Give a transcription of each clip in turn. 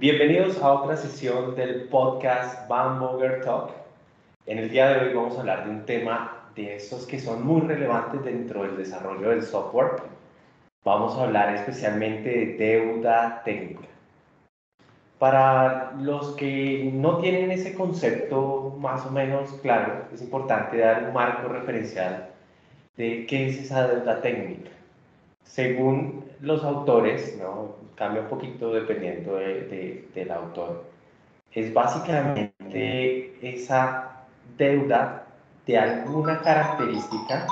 Bienvenidos a otra sesión del podcast Bamboger Talk. En el día de hoy vamos a hablar de un tema de estos que son muy relevantes dentro del desarrollo del software. Vamos a hablar especialmente de deuda técnica. Para los que no tienen ese concepto más o menos claro, es importante dar un marco referencial de qué es esa deuda técnica. Según los autores, ¿no? cambia un poquito dependiendo de, del autor, es básicamente esa deuda de alguna característica,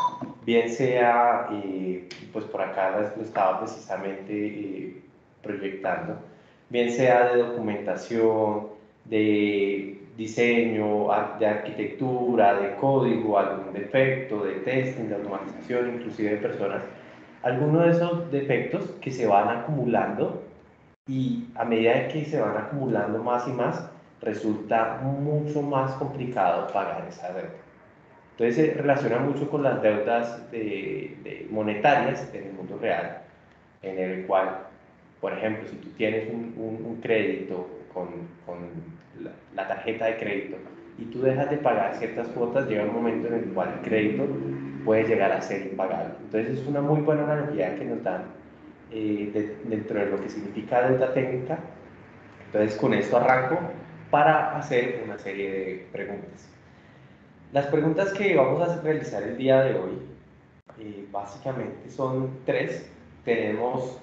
bien sea, eh, pues por acá lo estaba precisamente eh, proyectando, bien sea de documentación, de diseño, de arquitectura, de código, algún defecto, de testing, de automatización, inclusive de personas, algunos de esos defectos que se van acumulando y a medida que se van acumulando más y más, resulta mucho más complicado pagar esa deuda. Entonces se relaciona mucho con las deudas de, monetarias en el mundo real, en el cual, por ejemplo, si tú tienes un, un, crédito con, con la, la, tarjeta de crédito y tú dejas de pagar ciertas cuotas, llega un momento en el cual el crédito puede llegar a ser impagable. Entonces es una muy buena analogía que nos dan eh, dentro de lo que significa deuda técnica. Entonces con esto arranco para hacer una serie de preguntas. Las preguntas que vamos a realizar el día de hoy eh, básicamente son tres. Tenemos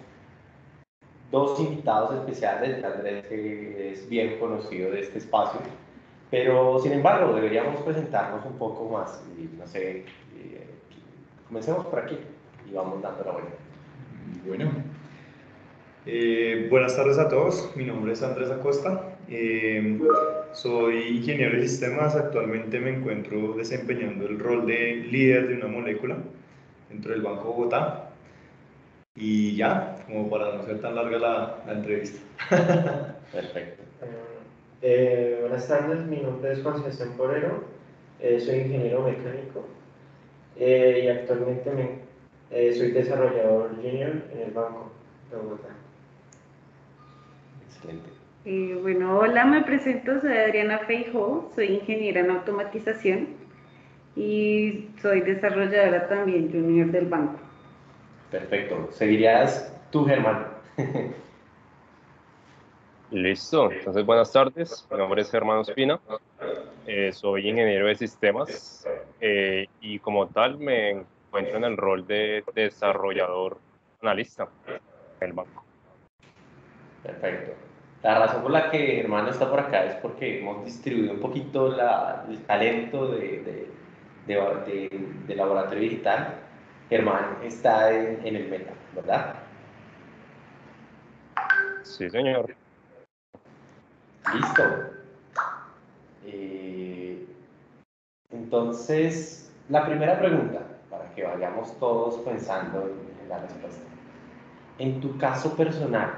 dos invitados especiales, Andrés que es bien conocido de este espacio, pero sin embargo deberíamos presentarnos un poco más. Y, no sé, Comencemos por aquí y vamos dando la vuelta. Bueno, eh, buenas tardes a todos. Mi nombre es Andrés Acosta. Eh, soy ingeniero de sistemas. Actualmente me encuentro desempeñando el rol de líder de una molécula dentro del Banco Bogotá. Y ya, como para no ser tan larga la, la entrevista. Perfecto. Eh, buenas tardes, mi nombre es Juan Sebastián Porero. soy ingeniero mecánico eh, y actualmente me, eh, soy desarrollador junior en el Banco de Bogotá. Excelente. Eh, bueno, hola, me presento, soy Adriana Feijo, soy ingeniera en automatización y soy desarrolladora también junior del banco. Perfecto. ¿Seguirías tú, Germán? Listo. Entonces, buenas tardes. Mi nombre es Germán Ospina. Eh, soy ingeniero de sistemas eh, y como tal me encuentro en el rol de desarrollador analista en el banco. Perfecto. La razón por la que Germán está por acá es porque hemos distribuido un poquito la, el talento de, de, de, laboratorio digital. Germán está en, en el meta, ¿verdad? Sí, señor. Listo. Eh, entonces, la primera pregunta, para que vayamos todos pensando en la respuesta. En tu caso personal,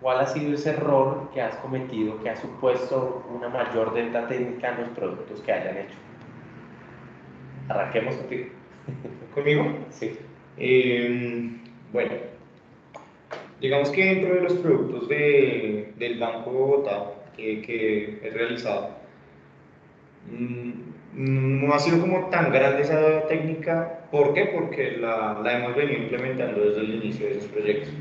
¿cuál ha sido ese error que has cometido que ha supuesto una mayor deuda técnica en los productos que hayan hecho? Arranquemos contigo. ¿Conmigo? Sí. Eh, bueno, digamos que dentro de los productos de, del Banco Bogotá que, que he realizado, Mm, no ha sido como tan grande esa técnica. ¿Por qué? Porque la, la hemos venido implementando desde el inicio de esos proyectos.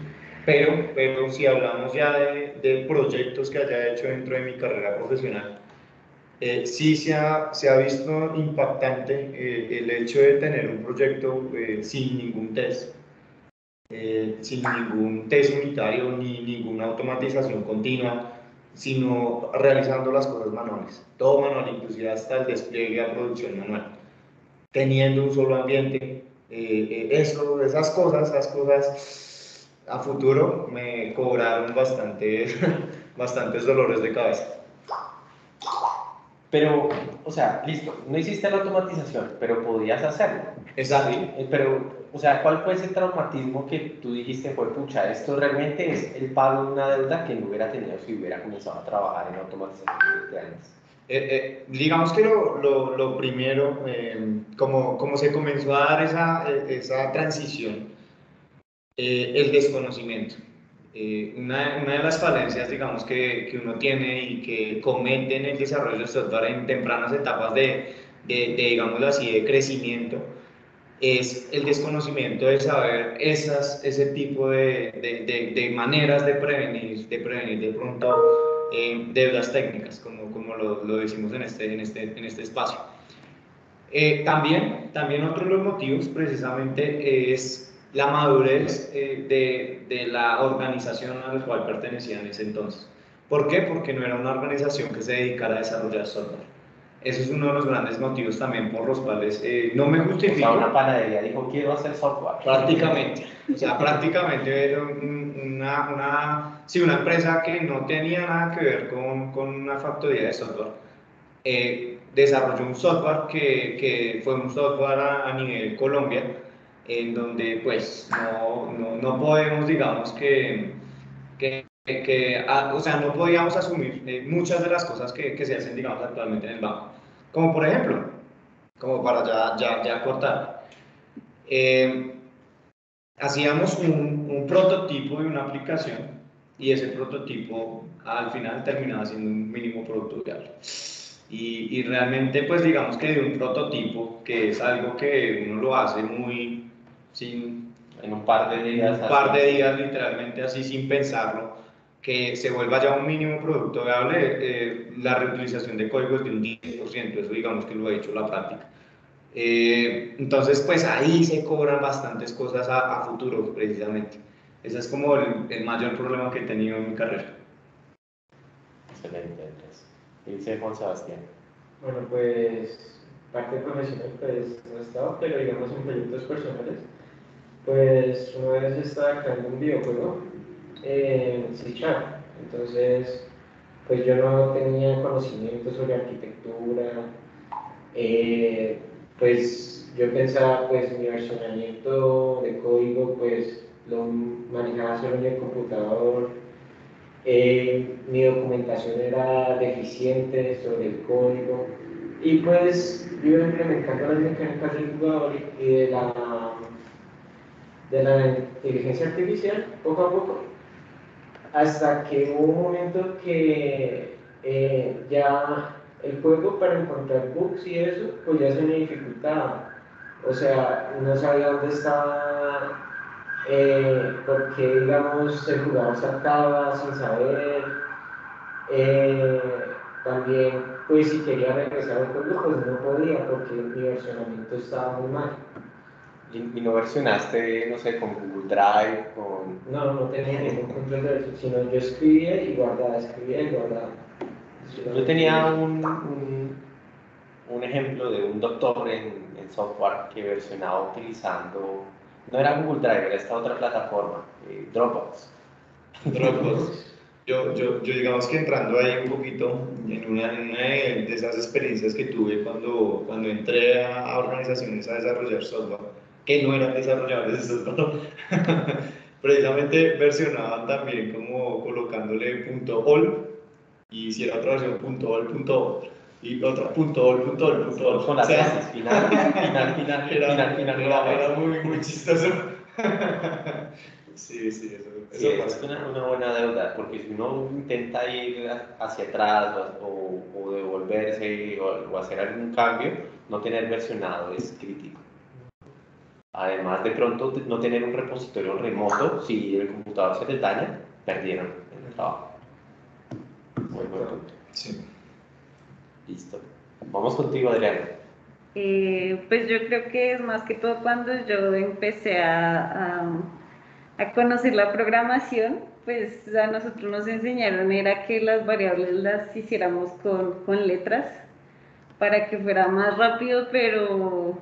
Pero, pero si hablamos ya de, de proyectos que haya hecho dentro de mi carrera profesional, eh, sí se ha, se ha, visto impactante eh, el hecho de tener un proyecto eh, sin ningún test, eh, sin ningún test unitario ni ninguna automatización continua, sino realizando las cosas manuales, todo manual, inclusive hasta el despliegue a producción manual, teniendo un solo ambiente. Eh, eh, eso, esas cosas, esas cosas a futuro me cobraron bastante, bastantes dolores de cabeza. Pero, o sea, listo, no hiciste la automatización, pero podías hacerlo. Exacto. ¿sí? Pero o sea, ¿cuál fue ese traumatismo que tú dijiste, fue pucha, esto realmente es el pago de una deuda que no hubiera tenido si hubiera comenzado a trabajar en automatización de años? Eh, eh, digamos que lo, lo, lo primero, eh, como, como se comenzó a dar esa, esa transición, el desconocimiento. Eh, una, una, de las falencias, digamos, que, que, uno tiene y que comete en el desarrollo de software en tempranas etapas de, de, de digámoslo así, de crecimiento, es el desconocimiento de saber esas, ese tipo de, de, de, maneras de prevenir, de prevenir de pronto eh, deudas técnicas, como, como lo, lo, decimos en este, en este, en este espacio. Eh, también, también otro de los motivos precisamente es la madurez eh, de, de, la organización a la cual pertenecía en ese entonces. ¿Por qué? Porque no era una organización que se dedicara a desarrollar software eso es uno de los grandes motivos también por los cuales eh, no me justifico. O sea, una panadería dijo, quiero hacer software. Prácticamente. O sea, prácticamente era una, una, sí, una empresa que no tenía nada que ver con, con una factoría de software. Eh, desarrolló un software que, que fue un software a, nivel Colombia, en donde pues no, no, no podemos, digamos, que, que que, o sea, no podíamos asumir eh, muchas de las cosas que, que, se hacen, digamos, actualmente en el banco. Como por ejemplo, como para ya, ya, ya cortar, eh, hacíamos un, un, prototipo de una aplicación y ese prototipo al final terminaba siendo un mínimo producto viable. Y, y, realmente, pues digamos que de un prototipo, que es algo que uno lo hace muy sin... En un par de días. Un par de días, literalmente así, sin pensarlo que se vuelva ya un mínimo producto viable, eh, la reutilización de código es de un 10%, eso digamos que lo ha hecho la práctica. Eh, entonces, pues ahí se cobran bastantes cosas a, a futuro, precisamente. Ese es como el, el, mayor problema que he tenido en mi carrera. Excelente, Andrés. ¿Qué dice Juan Sebastián? Bueno, pues parte profesional pues no he estado, pero digamos en proyectos personales, pues una vez estaba creando un videojuego en C Entonces, pues yo no tenía conocimiento sobre arquitectura, eh, pues yo pensaba, pues mi versionamiento de código, pues lo manejaba solo en el computador, eh, mi documentación era deficiente sobre el código, y pues yo iba implementando las mecánicas del jugador y de la, de la inteligencia artificial poco a poco hasta que hubo un momento que eh, ya el juego para encontrar bugs y eso, pues ya se me dificultaba. O sea, no sabía dónde estaba, eh, porque digamos el jugador saltaba sin saber. Eh, también, pues si quería regresar al juego, pues no podía porque mi versionamiento estaba muy mal. ¿Y, no versionaste, no sé, con Google Drive? Con... No, no tenía ningún control de eso, sino yo escribía y guardaba, escribía y guardaba. Yo tenía un, un, un, ejemplo de un doctor en, en, software que versionaba utilizando, no era Google Drive, era esta otra plataforma, eh, Dropbox. Dropbox. Yo, yo, yo, digamos que entrando ahí un poquito en una, en una de esas experiencias que tuve cuando, cuando entré a organizaciones a desarrollar software, que no eran desarrolladores precisamente versionaban también como colocándole punto .ol y si era otra versión punto .ol, punto y otra punto .ol, punto .ol, punto .ol. Con la final, final, final, final, era, final, final, era, era muy, muy chistoso. sí, sí, eso, sí, eso es una, una, buena deuda, porque si uno intenta ir hacia atrás o, o devolverse o, o hacer algún cambio, no tener versionado es crítico. Además, de pronto, no tener un repositorio remoto, si el computador se les daña, perdieron el trabajo. Muy buen punto. Sí. Listo. Vamos contigo, Adriana. Eh, pues yo creo que es más que todo cuando yo empecé a, a, a, conocer la programación, pues a nosotros nos enseñaron era que las variables las hiciéramos con, con letras para que fuera más rápido, pero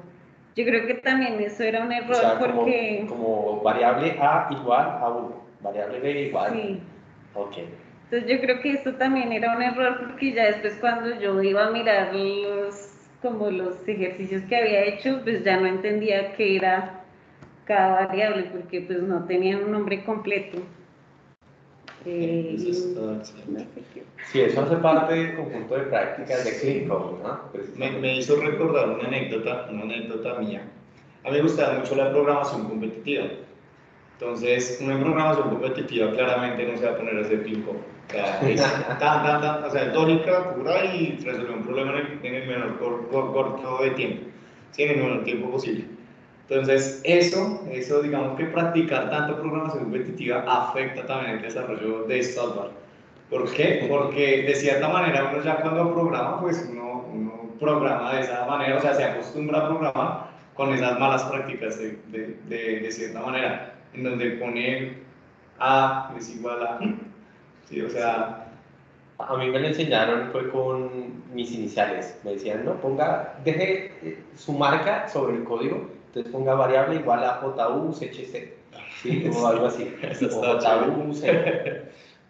yo creo que también eso era un error porque... Como, variable A igual a 1, variable B igual. Sí. Ok. Entonces yo creo que eso también era un error porque ya después cuando yo iba a mirar los, como los ejercicios que había hecho, pues ya no entendía qué era cada variable porque pues no tenían un nombre completo. Eh, sí, eso hace parte del conjunto de prácticas de Clean ¿no? Me, me, hizo recordar una anécdota, una anécdota mía. A mí me gustaba mucho la programación competitiva. Entonces, una programación competitiva claramente no se va a poner a hacer ping-pong. O sea, es tan, tan, tan, o sea, tónica, pura y resolver un problema en el, en el menor cor, cor, corto de tiempo, ¿sí? en el menor tiempo posible. Entonces, eso, eso, digamos que practicar tanto programación competitiva afecta también el desarrollo de software. ¿Por qué? Porque de cierta manera uno ya cuando programa, pues uno, uno programa de esa manera, o sea, se acostumbra a programar con esas malas prácticas de, de, de, de cierta manera, en donde pone A es igual a... Sí, o sea... A mí me lo enseñaron, fue con mis iniciales. Me decían, no, ponga, deje eh, su marca sobre el código, entonces ponga variable igual a JUCHC, ¿sí? O algo así. O está JUC.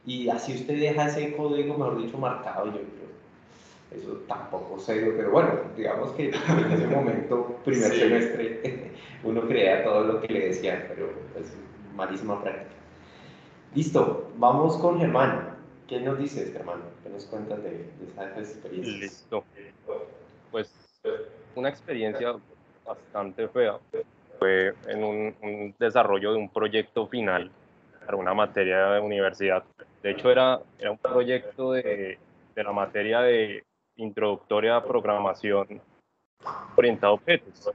Y así usted deja ese código, mejor dicho, marcado. Y yo, yo, eso tampoco serio, pero bueno, digamos que en ese momento, primer Sí. semestre, uno creía todo lo que le decían, pero es malísima práctica. Listo, vamos con Germán. ¿Qué nos dices, Germán? ¿Qué nos cuentas de, de esas experiencias? Listo. Pues una experiencia bastante fea fue en un, desarrollo de un proyecto final para una materia de universidad. De hecho, era, era un proyecto de, de la materia de introductoria a programación orientado a objetos.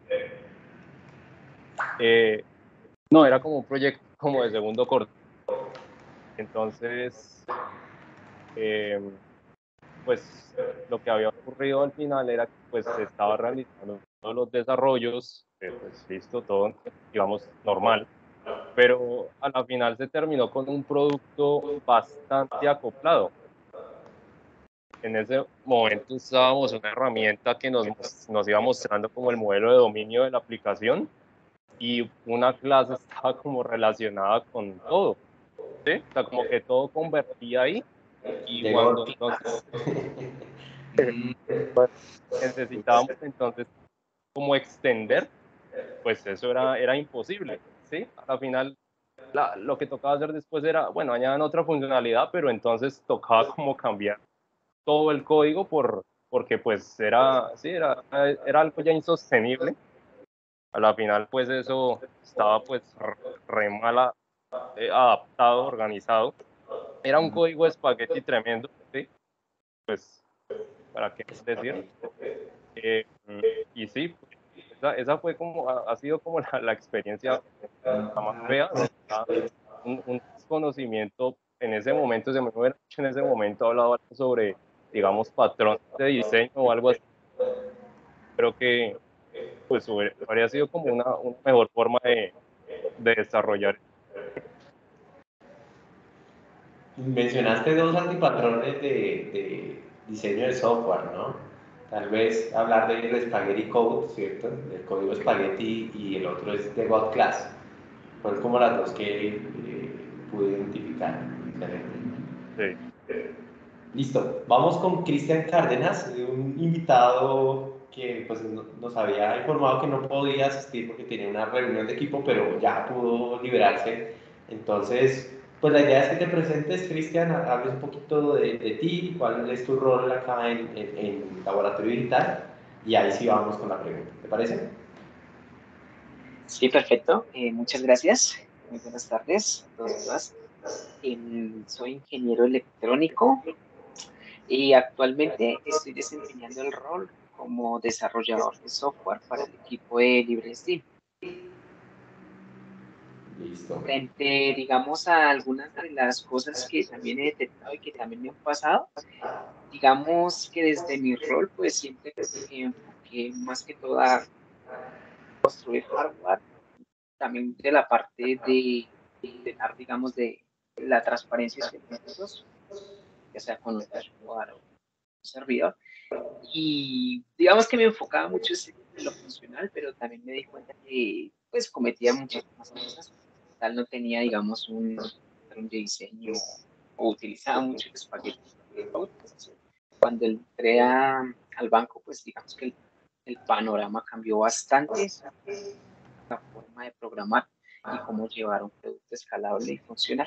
Eh, no, era como un proyecto como de segundo corte. Entonces, eh, pues lo que había ocurrido al final era que pues se estaba realizando todos los desarrollos, eh, pues listo, todo, digamos, normal, pero a la final se terminó con un producto bastante acoplado. En ese momento usábamos una herramienta que nos, nos iba mostrando como el modelo de dominio de la aplicación y una clase estaba como relacionada con todo. ¿sí? O sea, como que todo convertía ahí y Llegó cuando entonces necesitábamos entonces como extender, pues eso era, era imposible, ¿sí? A la final la- lo que tocaba hacer después era, bueno, añadan otra funcionalidad, pero entonces tocaba como cambiar todo el código por, porque pues era, sí, era, era algo ya insostenible. A la final pues eso estaba pues re- mal eh, adaptado, organizado. Era un código de espagueti tremendo, ¿sí? Pues, ¿para qué decir? Eh, y sí, esa, esa fue como, ha, sido como la, la experiencia más fea, de verdad, un, un desconocimiento en ese momento, se me hubiera en ese momento hablado sobre, digamos, patrón de diseño o algo así. Creo que pues hubiera- habría sido como una, una mejor forma de, de desarrollar. Mencionaste dos antipatrones de, de diseño de software, ¿no? Tal vez hablar del Spaghetti Code, ¿cierto? Del código Spaghetti y el otro es de God Class. Fueron como las dos que eh, pude identificar. Sí. Listo, vamos con Cristian Cárdenas, un invitado que pues, no- nos había informado que no podía asistir porque tenía una reunión de equipo, pero ya pudo liberarse. Entonces, pues la idea es que te presentes, Cristian, ha- hables un poquito de, de ti, cuál es tu rol acá en, en, en Laboratorio Digital, y ahí sí vamos con la pregunta. ¿Te parece? Sí, perfecto. Eh, muchas gracias. Muy buenas tardes a todos y todas. Em, soy ingeniero electrónico y actualmente estoy desempeñando el rol como desarrollador de software para el equipo de LibreSteam. Listo. Frente, digamos, a algunas de las cosas que también he detectado y que también me han pasado, digamos que desde mi rol, pues siempre me enfoqué más que todo a construir hardware, también de la parte de, digamos, de la transparencia de servicios, ya sea con un servidor. Y digamos que me enfocaba mucho en lo funcional, pero también me di cuenta que pues cometía muchísimas cosas. Tal no tenía, digamos, un diseño o utilizaba mucho el espagueti. Cuando entré a- al banco, pues digamos que el, el panorama cambió bastante, la forma de programar y cómo llevar un producto escalable y funcional.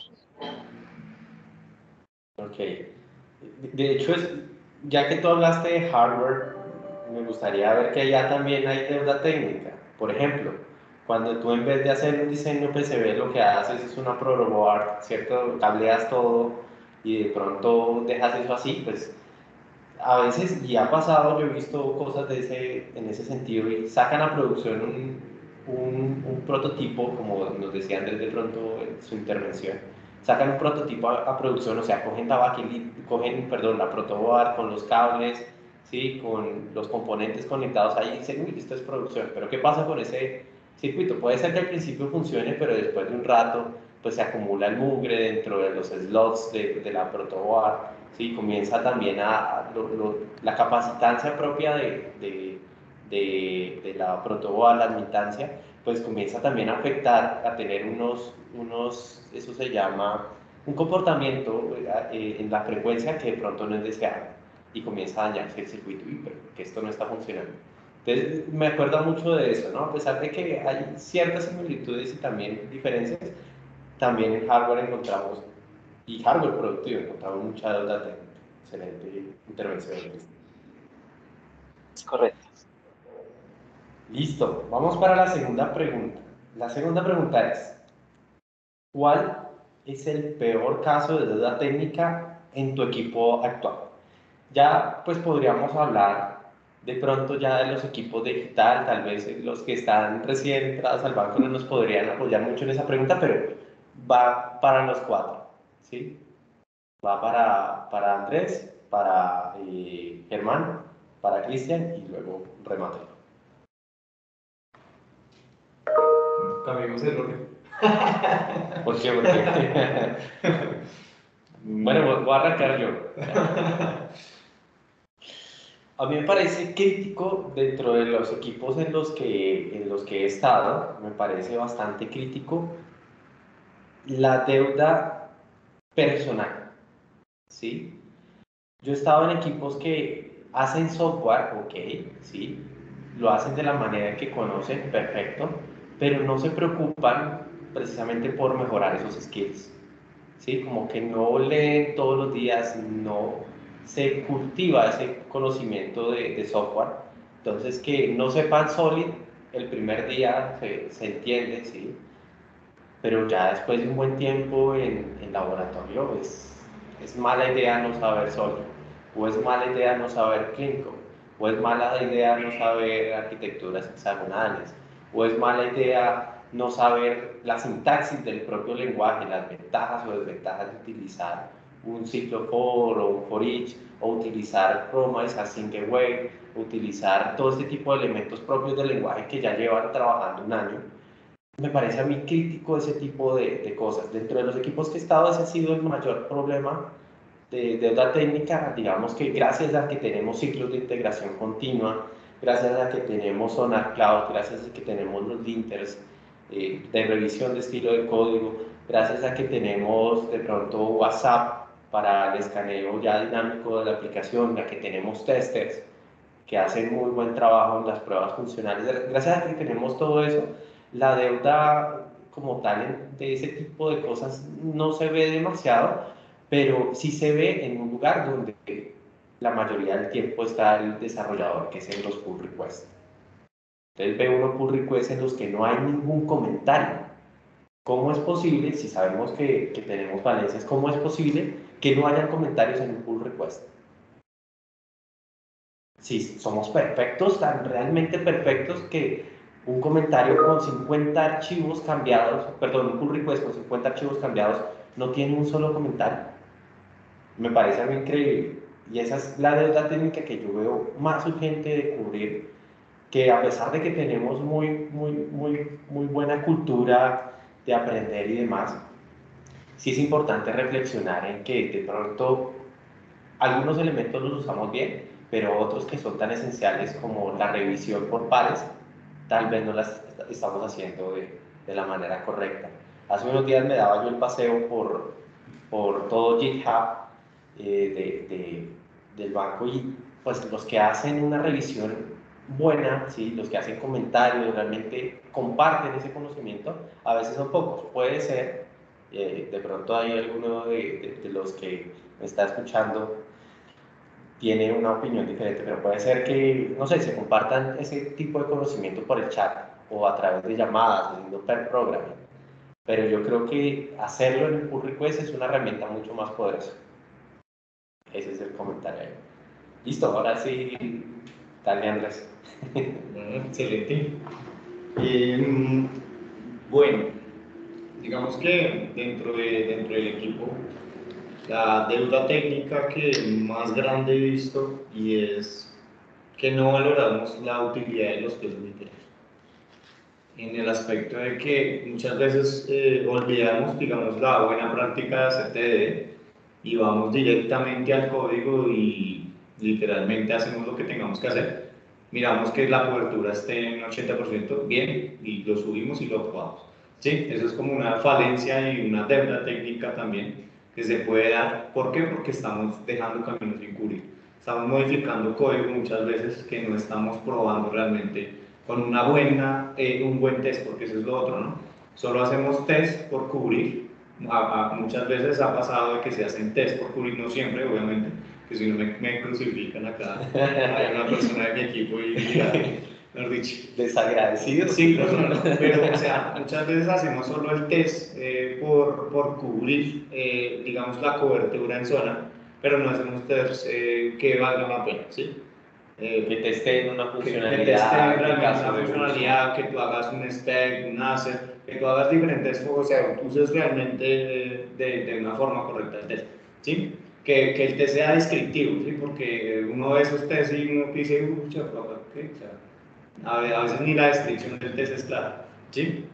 Ok. De- De hecho, es, ya que tú hablaste de hardware, me gustaría ver que allá también hay deuda técnica. Por ejemplo, Cuando tú en vez de hacer un diseño PCB lo que haces es una protoboard, ¿cierto? Cableas todo y de pronto dejas eso así, pues a veces, y ha pasado, yo he visto cosas de ese, en ese sentido y sacan a producción un, un, un prototipo, como nos decían desde pronto en su intervención, sacan un prototipo a, producción, o sea, cogen tabaquil, cogen, perdón, la protoboard con los cables, ¿sí? con los componentes conectados ahí y dicen, uy, esto es producción, pero ¿qué pasa con ese circuito? Puede ser que al principio funcione, pero después de un rato, pues se acumula el mugre dentro de los slots de, de la protoboard, ¿sí? comienza también a, la capacitancia propia de, de, de, de la protoboard, la admitancia, pues comienza también a afectar, a tener unos, unos eso se llama un comportamiento eh, en la frecuencia que de pronto no es deseado y comienza a dañarse el circuito pero que esto no está funcionando. Entonces me acuerdo mucho de eso, ¿no? A pesar de que hay ciertas similitudes y también diferencias, también en hardware encontramos, y hardware productivo, encontramos mucha deuda técnica. Excelente intervención. Es correcto. Listo, vamos para la segunda pregunta. La segunda pregunta es, ¿cuál es el peor caso de deuda técnica en tu equipo actual? Ya pues podríamos hablar de pronto ya de los equipos digital, tal vez los que están recién entrados al banco no nos podrían apoyar mucho en esa pregunta, pero va para los cuatro, ¿sí? Va para, para Andrés, para eh, Germán, para Cristian y luego remate. Cambiemos el orden. ¿Por qué? bueno, voy a arrancar yo. A mí me parece crítico dentro de los equipos en los que, en los que he estado, me parece bastante crítico la deuda personal. ¿sí? Yo he estado en equipos que hacen software, ok, ¿sí? lo hacen de la manera que conocen, perfecto, pero no se preocupan precisamente por mejorar esos skills. ¿sí? Como que no leen todos los días, no se cultiva ese conocimiento de, software. Entonces, que no sepan Solid el primer día se, se, entiende, ¿sí? Pero ya después de un buen tiempo en, en laboratorio es, es mala idea no saber Solid, o es mala idea no saber Clinco, o es mala idea no saber arquitecturas hexagonales, o es mala idea no saber la sintaxis del propio lenguaje, las ventajas o desventajas de utilizar un ciclo for o un for each, o utilizar promise, async await, utilizar todo este tipo de elementos propios del lenguaje que ya llevan trabajando un año. Me parece a mí crítico ese tipo de, de cosas. Dentro de los equipos que he estado, ese ha sido el mayor problema de deuda técnica. Digamos que gracias a que tenemos ciclos de integración continua, gracias a que tenemos Sonar Cloud, gracias a que tenemos los linters eh, de revisión de estilo de código, gracias a que tenemos de pronto WhatsApp para el escaneo ya dinámico de la aplicación, ya que tenemos testers que hacen muy buen trabajo en las pruebas funcionales, gracias a que tenemos todo eso, la deuda como tal de ese tipo de cosas no se ve demasiado, pero sí se ve en un lugar donde la mayoría del tiempo está el desarrollador, que es en los pull requests. Entonces ve uno pull requests en los que no hay ningún comentario. ¿Cómo es posible, si sabemos que, que tenemos valencias, cómo es posible que no hayan comentarios en un pull request? Si somos perfectos, tan realmente perfectos que un comentario con 50 archivos cambiados, perdón, un pull request con 50 archivos cambiados no tiene un solo comentario. Me parece a mí increíble. Y esa es la deuda técnica que yo veo más urgente de cubrir, que a pesar de que tenemos muy, muy, muy, muy buena cultura de aprender y demás, sí es importante reflexionar en que de pronto algunos elementos los usamos bien, pero otros que son tan esenciales como la revisión por pares, tal vez no las estamos haciendo de, de la manera correcta. Hace unos días me daba yo el paseo por, por todo GitHub eh, de, del banco y pues los que hacen una revisión buena, ¿sí? los que hacen comentarios, realmente comparten ese conocimiento, a veces son pocos. Puede ser, eh, de pronto hay alguno de, de, los que me está escuchando tiene una opinión diferente, pero puede ser que, no sé, se compartan ese tipo de conocimiento por el chat o a través de llamadas, haciendo per programming. Pero yo creo que hacerlo en el pull request es una herramienta mucho más poderosa. Ese es el comentario. Listo, ahora sí, dale Andrés. excelente. Eh, bueno, digamos que dentro, de, dentro del equipo, la deuda técnica que más grande he visto y es que no valoramos la utilidad de los test En el aspecto de que muchas veces eh, olvidamos, digamos, la buena práctica de hacer TD y vamos directamente al código y literalmente hacemos lo que tengamos que hacer. Miramos que la cobertura esté en 80% bien y lo subimos y lo probamos. ¿Sí? Eso es como una falencia y una deuda técnica también que se puede dar. ¿Por qué? Porque estamos dejando caminos sin cubrir. Estamos modificando código muchas veces que no estamos probando realmente con una buena, eh, un buen test, porque eso es lo otro, ¿no? Solo hacemos test por cubrir. muchas veces ha pasado de que se hacen test por cubrir, no siempre, obviamente, que si no me, me crucifican acá, hay una persona de mi equipo y, dicho. Desagradecido. Sí, pero o sea, muchas veces hacemos solo el test eh, por, por, cubrir, eh, digamos, la cobertura en zona, pero no hacemos test eh, que valga la pena, ¿sí? que testeen una funcionalidad. Que, realmente una funcionalidad, que tú hagas un stack, un asset, que tú hagas diferentes, o sea, uses realmente de, de, una forma correcta el test, ¿sí? Que, que, el test sea descriptivo, ¿sí? Porque uno ve esos tests y uno dice, ¿qué? O sea, a veces ni la descripción del test es clara, ¿sí?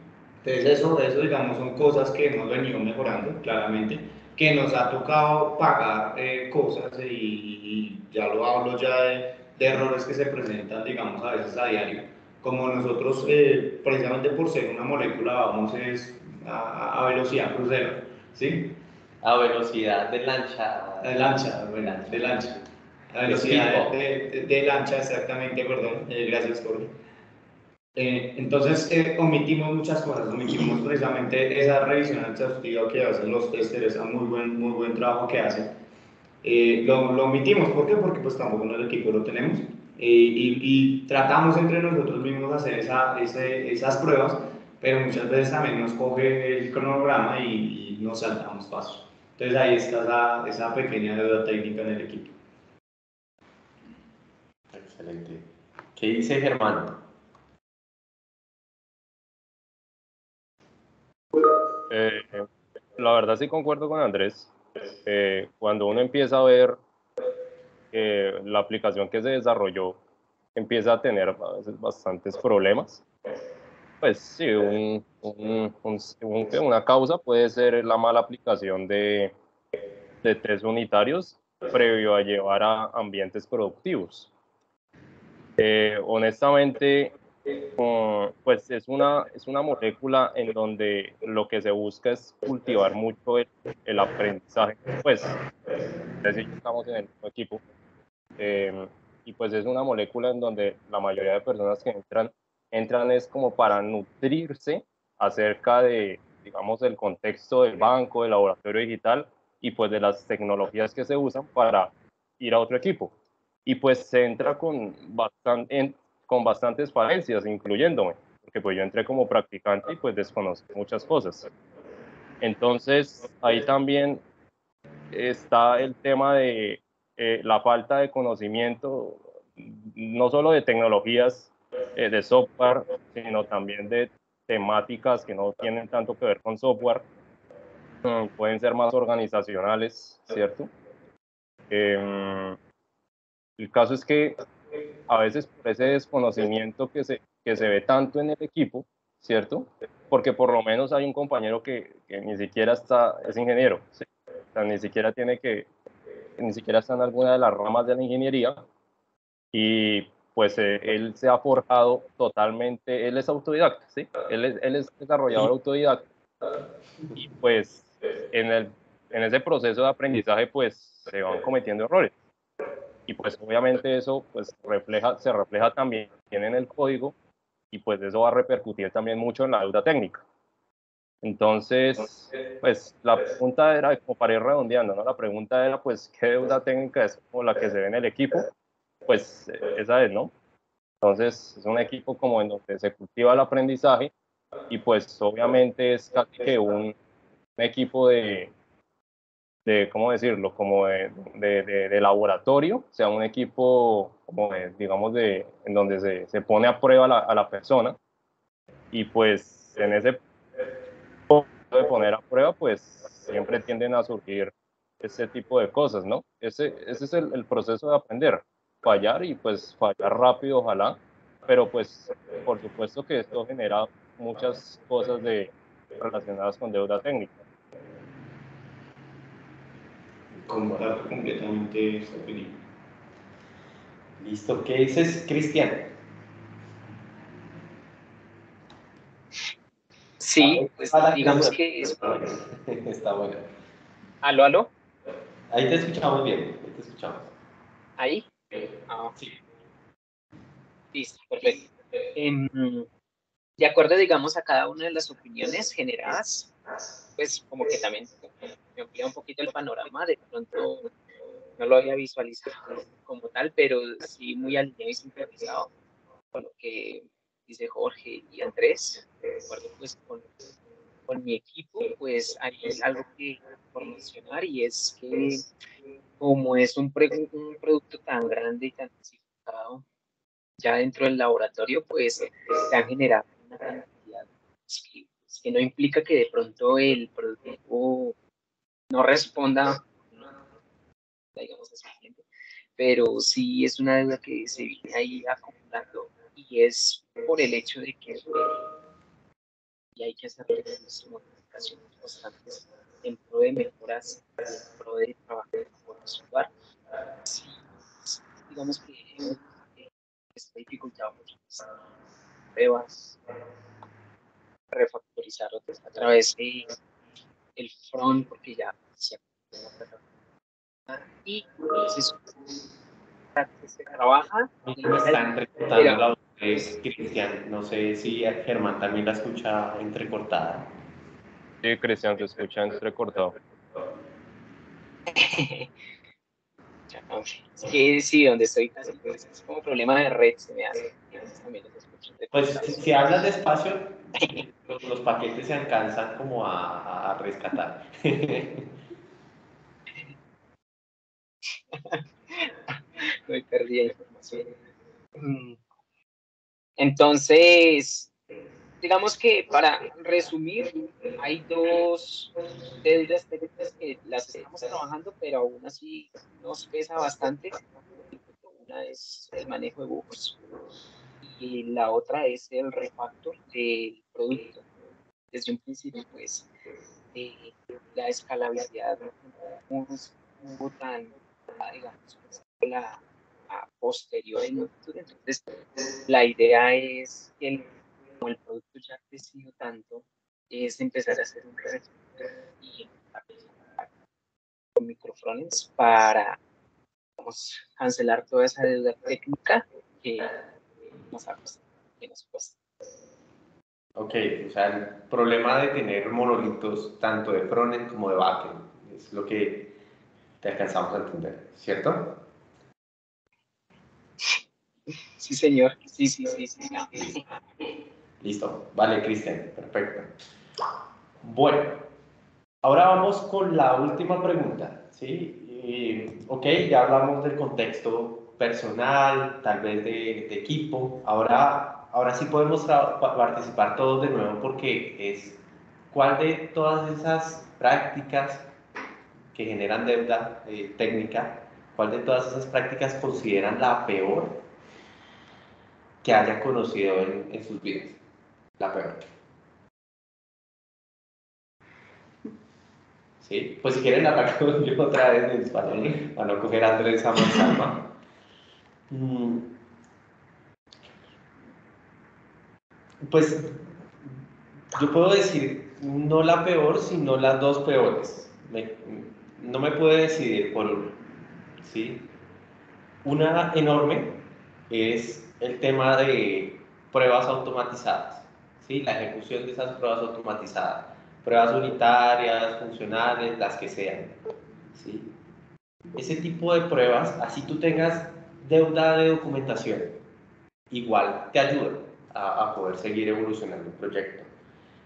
Entonces eso, eso digamos son cosas que hemos venido mejorando claramente, que nos ha tocado pagar eh, cosas y, ya lo hablo ya de, errores que se presentan digamos a veces a diario, como nosotros eh, precisamente por ser una molécula vamos es a, velocidad crucero, ¿sí? A velocidad de lancha. De lancha, de lancha. A velocidad de, de, lancha, exactamente, perdón. Eh, gracias, Jorge. Eh, entonces, eh, omitimos muchas cosas, omitimos precisamente esa revisión exhaustiva que hacen los testers, ese muy buen, muy buen trabajo que hacen. Lo, lo, omitimos, ¿por qué? Porque pues tampoco en el equipo lo tenemos y, y, tratamos entre nosotros mismos hacer esa, ese, esas pruebas, pero muchas veces también nos coge el cronograma y, y nos saltamos pasos. Entonces ahí está esa, esa pequeña deuda técnica en el equipo. Excelente. ¿Qué dice Germán? Eh, la verdad sí concuerdo con Andrés. Eh, cuando uno empieza a ver que la aplicación que se desarrolló empieza a tener a veces bastantes problemas, pues sí, un, una causa puede ser la mala aplicación de, de test unitarios previo a llevar a ambientes productivos. Eh, honestamente, pues es una, es una molécula en donde lo que se busca es cultivar mucho el, aprendizaje. Pues, es decir, estamos en el mismo equipo. Em, y pues es una molécula en donde la mayoría de personas que entran, entran es como para nutrirse acerca de, digamos, el contexto del banco, del laboratorio digital y pues de las tecnologías que se usan para ir a otro equipo y pues se entra con, bastante, con bastantes falencias, incluyéndome, porque pues yo entré como practicante y pues desconocí muchas cosas. Entonces, ahí también está el tema de eh, la falta de conocimiento, no solo de tecnologías eh, de software, sino también de temáticas que no tienen tanto que ver con software, mm, pueden ser más organizacionales, ¿cierto? Eh, el caso es que a veces por ese desconocimiento que se, que se ve tanto en el equipo, ¿cierto? Porque por lo menos hay un compañero que, ni siquiera está, es ingeniero, ni siquiera tiene que, ni siquiera está en alguna de las ramas de la ingeniería y pues eh, él se ha forjado totalmente, él es autodidacta, ¿sí? Él es, él es desarrollador autodidacta y pues en, el, en ese proceso de aprendizaje pues se van cometiendo errores y pues obviamente eso pues refleja, se refleja también en el código y pues eso va a repercutir también mucho en la deuda técnica. Entonces, pues la pregunta era, como para ir redondeando, ¿no? La pregunta era, pues, ¿qué deuda técnica es como la que se ve en el equipo? Pues esa es, ¿no? Entonces, es un equipo como en donde se cultiva el aprendizaje y pues obviamente es casi que un, equipo de, de, ¿cómo decirlo? Como de, de, de, laboratorio, o sea, un equipo, como digamos, de, en donde se, se pone a prueba la, a la persona. Y pues en ese de poner a prueba, pues siempre tienden a surgir ese tipo de cosas, ¿no? Ese, ese es el, el proceso de aprender, fallar y pues fallar rápido, ojalá, pero pues por supuesto que esto genera muchas cosas de, relacionadas con deuda técnica. Comparto completamente esta opinión. Listo, ¿qué dices, Cristian? Sí, pues digamos que es... Está bueno. ¿Aló, aló? Ahí te escuchamos bien, ahí te escuchamos. ¿Ahí? Ah, perfecto. Em, de acuerdo, digamos, a cada una de las opiniones generadas, pues como que también me amplía un poquito el panorama, de pronto no lo había visualizado como tal, pero sí muy alineado y con lo que dice Jorge y Andrés, pues con mi equipo, pues hay algo que por mencionar y es que como es un, un producto tan grande y tan especificado ya dentro del laboratorio, pues se han generado una cantidad que, que no implica que de pronto el producto no responda, digamos pero sí es una deuda que se viene ahí acumulando y es por el hecho de que y hay que hacer modificaciones constantes en pro de mejoras, en pro de trabajar por usuario. Sí, digamos que está dificultado mucho pruebas, refactorizar a través de el front, porque ya se y entonces se trabaja. Están recortando la voz Cristian. No sé si Germán también la escucha entrecortada. Sí, Cristian, se escucha entrecortado. Sí, sí, donde estoy casi, pues, es como problema de red, se me hace. Pues si, hablas despacio, los, los, paquetes se alcanzan como a, a rescatar. Me perdí información. Mm. Entonces, digamos que para resumir, hay dos deudas técnicas que las estamos trabajando, pero aún así nos pesa bastante. Una es el manejo de bugs y la otra es el refactor del producto. Desde un principio, pues, eh, la escalabilidad no hubo tan, digamos, pues, la posterior Entonces, la idea es que como el producto ya ha crecido tanto, es empezar a hacer un y con microfrones para cancelar toda esa deuda técnica que nos ha que nos. Ok, o sea, el problema de tener monolitos tanto de frontend como de backend es lo que te alcanzamos a entender, ¿cierto? Sí, señor. Sí, sí, sí, sí. Listo. Vale, Cristian. Perfecto. Bueno, ahora vamos con la última pregunta. ¿sí? ok, ya hablamos del contexto personal, tal vez de, de equipo. Ahora, ahora sí podemos participar todos de nuevo porque es cuál de todas esas prácticas que generan deuda eh, técnica, cuál de todas esas prácticas consideran la peor que haya conocido en, sus vidas? La peor. ¿Sí? Pues si quieren ataco yo otra vez en español para no coger a Andrés a mansalva. Mm. Pues yo puedo decir no la peor, sino las dos peores. no me puedo decidir por una. ¿sí? Una enorme es el tema de pruebas automatizadas, ¿sí? la ejecución de esas pruebas automatizadas, pruebas unitarias, funcionales, las que sean. ¿sí? Ese tipo de pruebas, así tú tengas deuda de documentación igual te ayuda a, a poder seguir evolucionando el proyecto.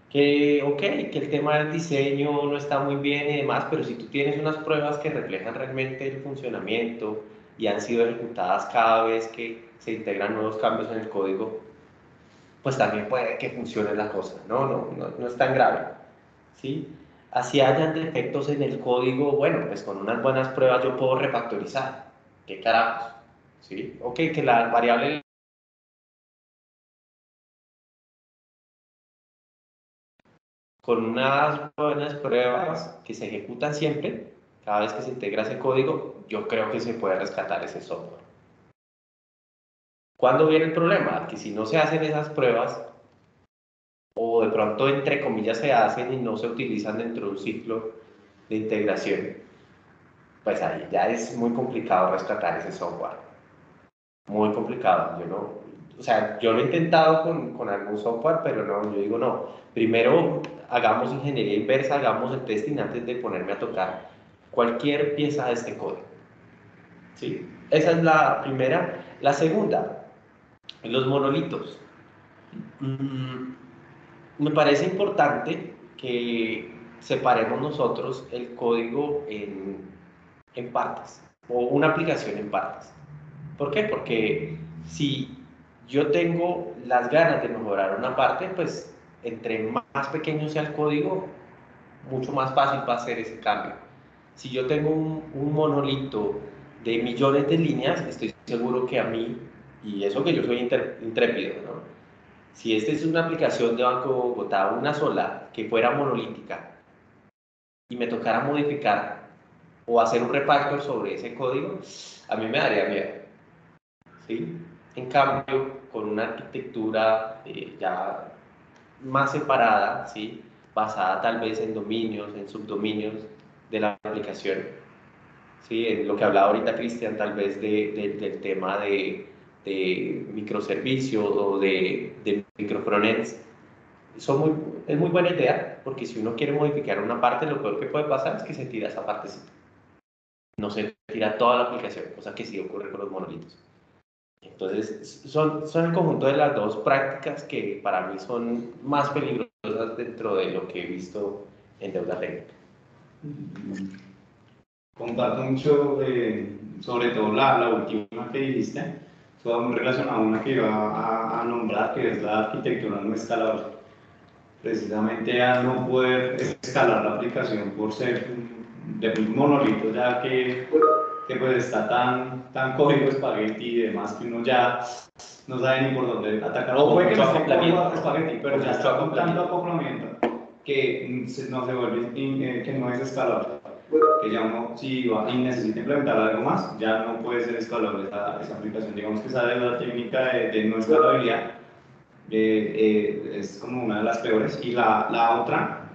Que, ok, que el tema del diseño no está muy bien y demás, pero si tú tienes unas pruebas que reflejan realmente el funcionamiento y han sido ejecutadas cada vez que se integran nuevos cambios en el código, pues también puede que funcione la cosa, ¿no? No, no, no es tan grave, ¿sí? Así hayan defectos en el código, bueno, pues con unas buenas pruebas yo puedo refactorizar. ¿Qué carajos? ¿Sí? Ok, que la variable con unas buenas pruebas que se ejecutan siempre, cada vez que se integra ese código, yo creo que se puede rescatar ese software. ¿Cuándo viene el problema? Que si no se hacen esas pruebas, o de pronto entre comillas se hacen y no se utilizan dentro de un ciclo de integración, pues ahí ya es muy complicado rescatar ese software. Muy complicado. Yo no, o sea, yo lo he intentado con, con algún software, pero no, yo digo no. Primero hagamos ingeniería inversa, hagamos el testing antes de ponerme a tocar cualquier pieza de este código. ¿Sí? Esa es la primera. La segunda, los monolitos. Mm, me parece importante que separemos nosotros el código en, en partes o una aplicación en partes. ¿Por qué? Porque si yo tengo las ganas de mejorar una parte, pues entre más pequeño sea el código, mucho más fácil va a ser ese cambio. Si yo tengo un, un monolito de millones de líneas, estoy seguro que a mí, y eso que yo soy intrépido, ¿no? si esta es una aplicación de Banco Bogotá, una sola, que fuera monolítica, y me tocara modificar o hacer un refactor sobre ese código, a mí me daría miedo. ¿sí? En cambio, con una arquitectura eh, ya más separada, ¿sí? basada tal vez en dominios, en subdominios de la aplicación. ¿sí? En lo que hablaba ahorita Cristian, tal vez de, del tema de, de microservicios o de, de microfrontends. Son muy, es muy buena idea, porque si uno quiere modificar una parte, lo peor que puede pasar es que se tira esa partecita. No se tira toda la aplicación, cosa que sí ocurre con los monolitos. Entonces, son, son el conjunto de las dos prácticas que para mí son más peligrosas dentro de lo que he visto en deuda técnica. Comparto mucho, eh, sobre todo la, la, última que dijiste, fue muy relacionada a una que iba a, a, nombrar, que es la arquitectura no escalable. Precisamente a no poder escalar la aplicación por ser de un monolito, ya que que pues está tan, tan código espagueti y demás que uno ya no sabe ni por dónde atacar. O puede que no esté espagueti, pero ya está con tanto acoplamiento que no se vuelve, eh, que no es escalable. Que ya uno, si va y necesita implementar algo más, ya no puede ser escalable esa, esa aplicación. Digamos que esa es la técnica de, de no escalabilidad. Eh, eh, es como una de las peores. Y la, la otra,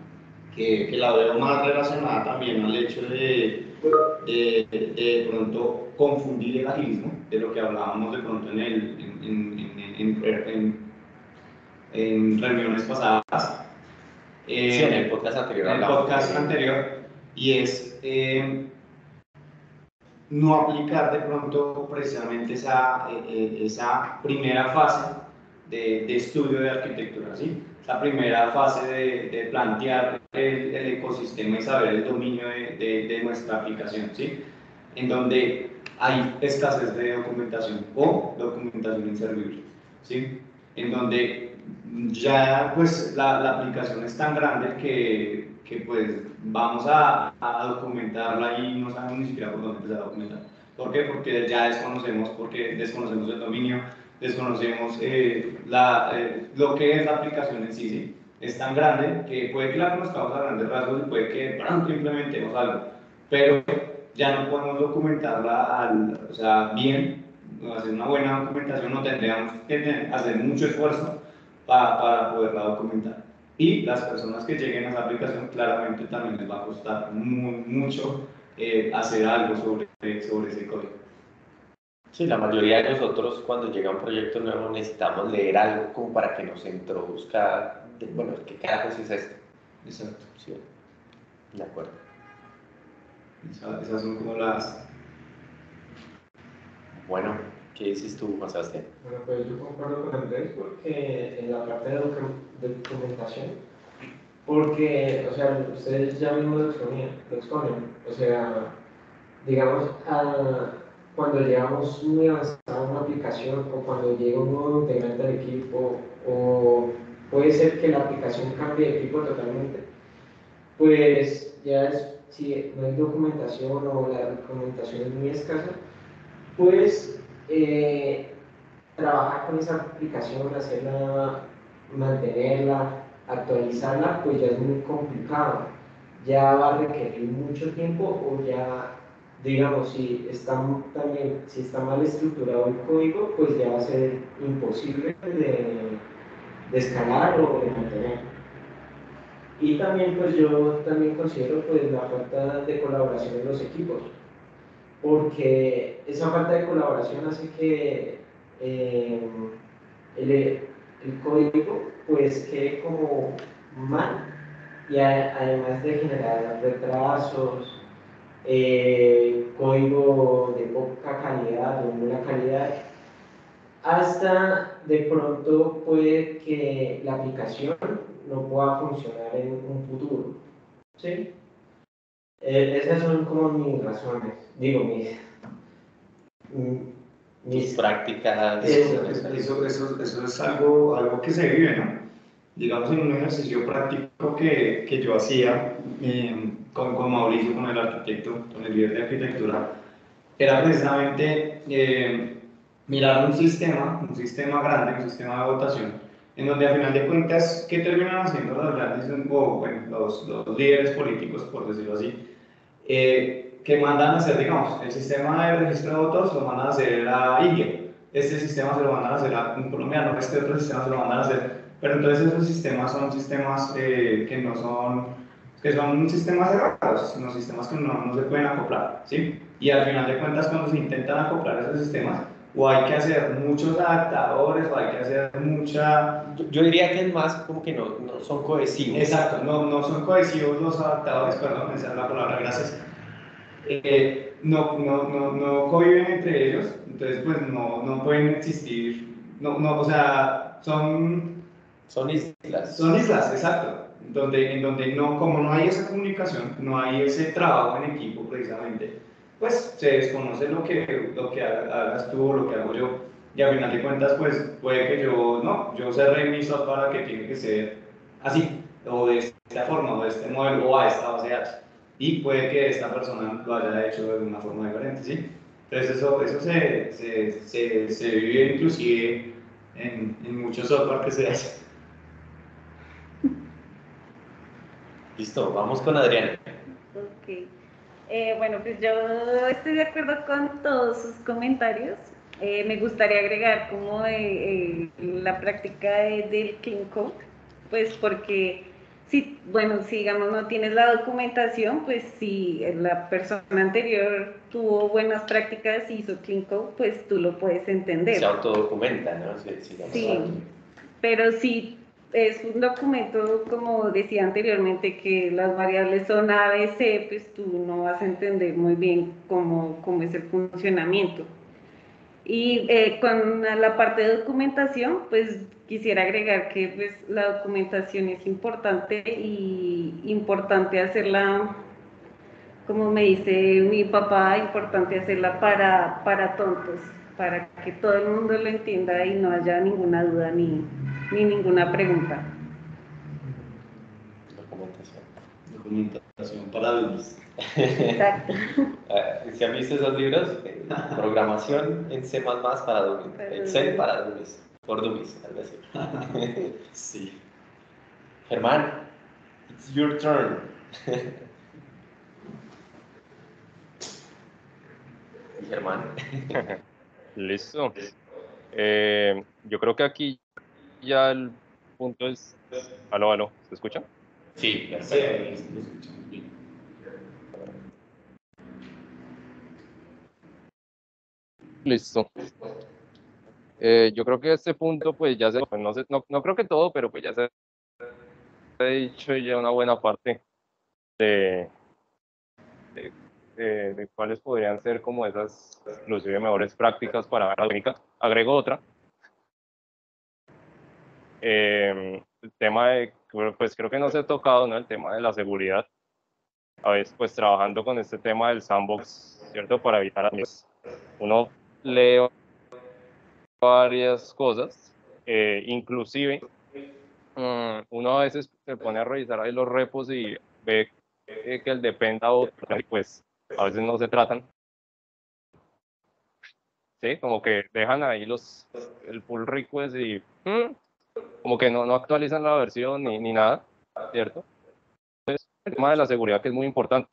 que, que la veo más relacionada también al hecho de de, de, pronto confundir el agilismo, de lo que hablábamos de pronto en, el, en, en, en reuniones pasadas. Eh, sí, en el podcast anterior. En el podcast anterior, y es eh, no aplicar de pronto precisamente esa, eh, esa primera fase de, de estudio de arquitectura, ¿sí? la primera fase de, de plantear el, el, ecosistema y saber el dominio de, de, de, nuestra aplicación, ¿sí? En donde hay escasez de documentación o documentación inservible, ¿sí? En donde ya pues la, la aplicación es tan grande que, que pues vamos a, a, documentarla y no sabemos ni siquiera por dónde empezar a documentar. ¿Por qué? Porque ya desconocemos, porque desconocemos el dominio, desconocemos eh, la, eh, lo que es la aplicación en sí, sí, Es tan grande que puede que la conozcamos a grandes rasgos y puede que pronto implementemos algo, pero ya no podemos documentarla al, o sea, bien, hacer una buena documentación, no tendríamos que hacer mucho esfuerzo para, para poderla documentar. Y las personas que lleguen a esa aplicación claramente también les va a costar muy, mucho eh, hacer algo sobre, sobre ese código. Sí, la mayoría de nosotros cuando llega un proyecto nuevo necesitamos leer algo como para que nos introduzca, de, bueno, ¿qué carajos es esto? Exacto. Sí, de acuerdo. Esa, esas son como las... Bueno, ¿Qué dices tú, Juan Sebastián? Bueno, pues yo concuerdo con Andrés porque en la parte de, documentación, porque, o sea, ustedes ya mismos lo exponen, lo exponen o sea, digamos, cuando llegamos muy avanzado una aplicación o cuando llega un nuevo integrante del equipo o puede ser que la aplicación cambie de equipo totalmente, pues ya es, si no hay documentación o la documentación es muy escasa, pues eh, trabajar con esa aplicación, hacerla, mantenerla, actualizarla, pues ya es muy complicado. Ya va a requerir mucho tiempo o ya, digamos, si está, también, si está mal estructurado el código, pues ya va a ser imposible de, de escalar o de mantener. Y también, pues yo también considero pues la falta de colaboración en los equipos porque esa falta de colaboración hace que eh, el, código pues quede como mal y además de generar retrasos, eh, código de poca calidad o nula calidad, hasta de pronto puede que la aplicación no pueda funcionar en un futuro. ¿sí? Eh, esas son como mis razones, digo, mis, mis prácticas. Eso, eso, eso, eso, es algo, algo que se vive, ¿no? Digamos, en un ejercicio práctico que, que yo hacía eh, con, con, Mauricio, con el arquitecto, con el líder de arquitectura, era precisamente eh, mirar un sistema, un sistema grande, un sistema de votación, en donde a final de cuentas, ¿qué terminan haciendo los grandes, o, bueno, los, los líderes políticos, por decirlo así? Eh, que mandan a hacer, digamos, el sistema de registro de votos lo mandan a hacer a India, este sistema se lo mandan a hacer a un colombiano, este otro sistema se lo mandan a hacer, pero entonces esos sistemas son sistemas eh, que no son, que son sistemas cerrados, son sistemas que no, no se pueden acoplar, ¿sí? Y al final de cuentas cuando se intentan acoplar esos sistemas, o hay que hacer muchos adaptadores, o hay que hacer mucha... Yo, diría que es más como que no, no son cohesivos. Exacto, no, no son cohesivos los adaptadores, perdón, esa es la palabra, gracias. Eh, no, no, no, no conviven entre ellos, entonces pues no, no pueden existir, no, no, o sea, son... Son islas. Son islas, exacto, donde, en donde no, como no hay esa comunicación, no hay ese trabajo en equipo precisamente, pues se desconoce lo que, lo que hagas tú o lo que hago yo. Y al final de cuentas, pues puede que yo, no, yo cerré mi para que tiene que ser así, o de esta forma, o de este modelo, o a esta base de datos. Y puede que esta persona lo haya hecho de una forma diferente, ¿sí? Entonces eso, eso se, se, se, se vive inclusive en, en muchos software que se hace. Listo, vamos con Adriana. Ok. Eh, bueno, pues yo estoy de acuerdo con todos sus comentarios. Eh, me gustaría agregar como eh, la práctica del clean code, pues porque si, bueno, si digamos no tienes la documentación, pues si la persona anterior tuvo buenas prácticas y hizo clean code, pues tú lo puedes entender. Se autodocumenta, ¿no? sí, pero si es un documento, como decía anteriormente, que las variables son A, B, C, pues tú no vas a entender muy bien cómo, cómo es el funcionamiento. Y eh, con la parte de documentación, pues quisiera agregar que pues, la documentación es importante y importante hacerla, como me dice mi papá, importante hacerla para, para tontos, para que todo el mundo lo entienda y no haya ninguna duda ni, ni ninguna pregunta. Documentación. Documentación para dummies. Exacto. Ah, ¿Se han visto esos libros? Programación en C++ para dummies. Excel para dummies. Por dummies, algo así. sí. Germán, it's your turn. Germán. Listo. Eh, yo creo que aquí ya el punto es... Aló, aló, ¿se escucha? Sí, perfecto. Listo. Eh, yo creo que este punto, pues ya se, pues, no, sé, no, no, creo que todo, pero pues ya se ha dicho ya una buena parte de, de eh, de cuáles podrían ser como esas, inclusive mejores prácticas para la técnica. Agrego otra. Eh, el tema de, pues creo que no se ha tocado, ¿no? El tema de la seguridad. A veces, pues trabajando con este tema del sandbox, ¿cierto? Para evitar Uno lee varias cosas, eh, inclusive mm, uno a veces se pone a revisar ahí los repos y ve que el dependa o pues a veces no se tratan. Sí, como que dejan ahí los el pull request y mm, como que no, no actualizan la versión ni, ni nada, ¿cierto? Entonces, el tema de la seguridad que es muy importante.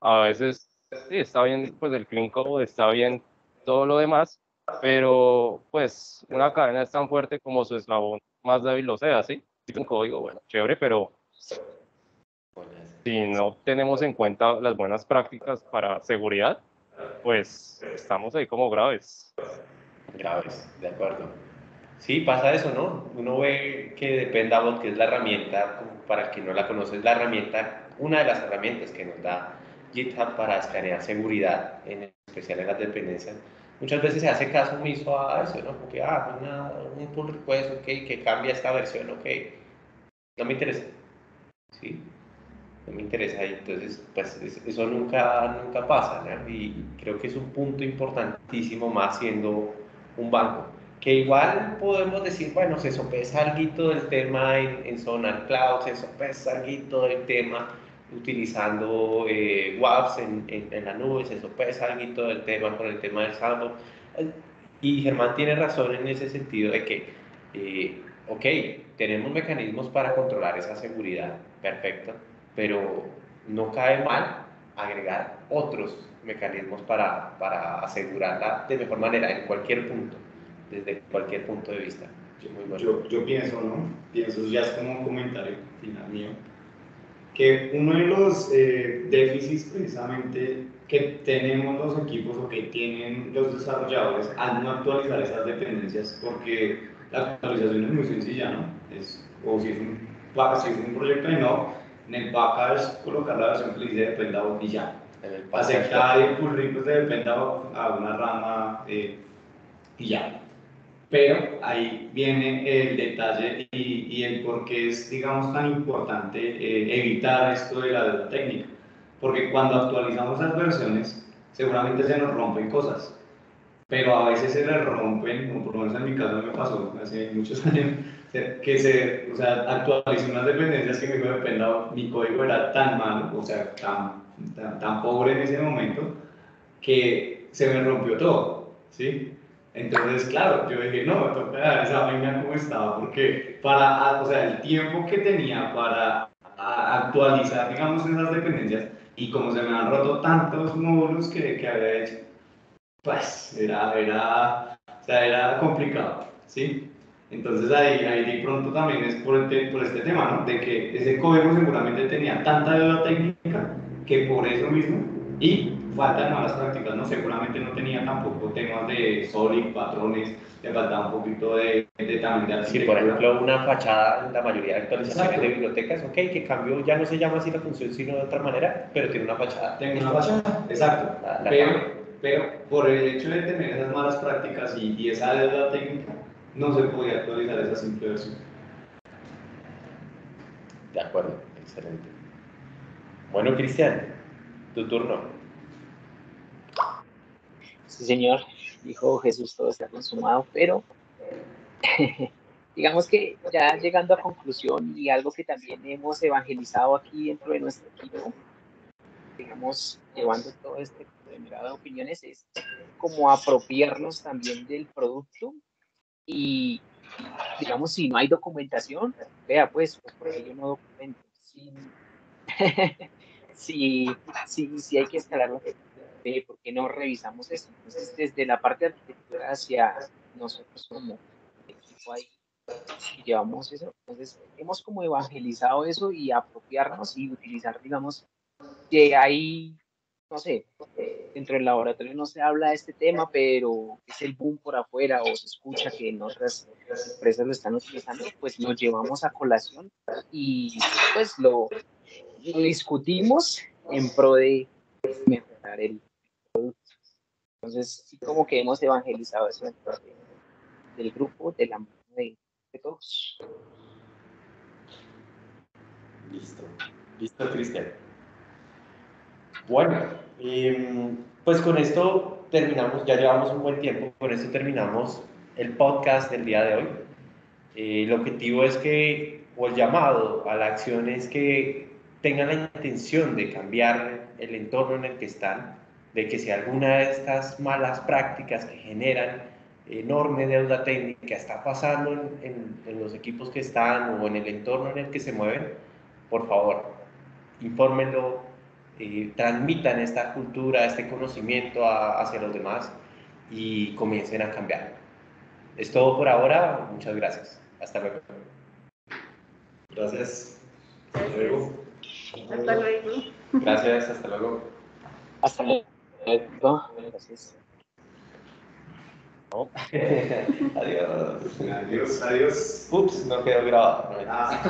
A veces sí, está bien pues el clean code, está bien todo lo demás, pero pues una cadena es tan fuerte como su eslabón más débil lo sea, ¿sí? Un código, bueno, chévere, pero si no tenemos en cuenta las buenas prácticas para seguridad, pues estamos ahí como graves. Graves, de acuerdo. Sí, pasa eso, ¿no? Uno ve que Dependabot, que es la herramienta, para quien no la conoce, es la herramienta, una de las herramientas que nos da GitHub para escanear seguridad, en especial en las dependencias muchas veces se hace caso omiso a eso, ¿no? Porque, ah, una, un pull request, ok, que cambia esta versión, ok, no me interesa, ¿sí? No me interesa, y entonces, pues eso nunca, nunca pasa, ¿no? Y creo que es un punto importantísimo más siendo un banco. Que igual podemos decir, bueno, se sopesa algo del tema en, en Zona Cloud, se sopesa algo del tema utilizando eh, WAPs en, en, la nube, se sopesa algo del tema con el tema del saldo. Y Germán tiene razón en ese sentido de que, eh, ok, tenemos mecanismos para controlar esa seguridad, perfecto, pero no cae mal agregar otros mecanismos para, para asegurarla de mejor manera en cualquier punto, desde cualquier punto de vista. Yo, yo, pienso, ¿no? Pienso, ya es como un comentario final mío que uno de los eh, déficits precisamente que tenemos los equipos o que tienen los desarrolladores al no actualizar esas dependencias, porque la actualización es muy sencilla, ¿no? Es, o si es un, si es un proyecto de no, en el package colocar la versión que dice dependado y ya. Aceptar el pull request de dependado a una rama eh, y ya. Pero ahí viene el detalle y, y el por qué es, digamos, tan importante eh, evitar esto de la deuda técnica. Porque cuando actualizamos las versiones, seguramente se nos rompen cosas. Pero a veces se les rompen, como por lo menos en mi caso me pasó hace muchos años, que se, o sea, actualicé unas dependencias que dijo dependado, mi código era tan malo, o sea, tan, tan, tan pobre en ese momento, que se me rompió todo, ¿sí? Entonces, claro, yo dije, no, me toca dejar esa vaina como estaba, porque para, o sea, el tiempo que tenía para actualizar, digamos, esas dependencias, y como se me han roto tantos módulos que, que había hecho, pues era, era, o sea, era complicado, ¿sí? Entonces ahí, ahí de pronto también es por, el por este tema, ¿no? De que ese código seguramente tenía tanta deuda técnica que por eso mismo, y falta de malas prácticas, ¿no? Seguramente no tenía tampoco temas de Solid, patrones, le faltaba un poquito de, de también de Sí, por ejemplo, una fachada, la mayoría de actualizaciones de bibliotecas, ok, que cambió, ya no se llama así la función, sino de otra manera, pero tiene una fachada. Tiene una fachada, exacto. pero, pero por el hecho de tener esas malas prácticas y, y esa deuda técnica, no se podía actualizar esa simple versión. De acuerdo, excelente. Bueno, Cristian, tu turno. Sí, Señor, dijo Jesús, todo está consumado, pero digamos que ya llegando a conclusión y algo que también hemos evangelizado aquí dentro de nuestro equipo, digamos, llevando todo este generado de opiniones, es como apropiarnos también del producto y, digamos, si no hay documentación, vea, pues, pues porque yo no documento. Si, si, si, hay que escalarlo ¿por qué no revisamos eso? Entonces, desde la parte de arquitectura hacia nosotros como equipo ahí, llevamos eso, entonces hemos como evangelizado eso y apropiarnos y utilizar, digamos, que hay, no sé, dentro del laboratorio no se habla de este tema, pero es el boom por afuera o se escucha que en otras empresas lo están utilizando, pues lo llevamos a colación y pues lo, lo discutimos en pro de mejorar el. Entonces, sí como que hemos evangelizado eso dentro de- del grupo, de la mano de, de todos. Listo, listo, Cristian. Bueno, em, pues con esto terminamos, ya llevamos un buen tiempo, con esto terminamos el podcast del día de hoy. Eh, el objetivo es que, o el llamado a la acción es que tengan la intención de cambiar el entorno en el que están, de que si alguna de estas malas prácticas que generan enorme deuda técnica está pasando en, en- en los equipos que están o en el entorno en el que se mueven, por favor, infórmenlo, eh, transmitan esta cultura, este conocimiento a- hacia los demás y comiencen a cambiar. Es todo por ahora, muchas gracias. Hasta luego. Gracias. Hasta luego. Hasta luego. Gracias, hasta luego. Hasta luego. Gracias. Adiós. Adiós, adiós. Ups, no quedó grabado. no, Ah.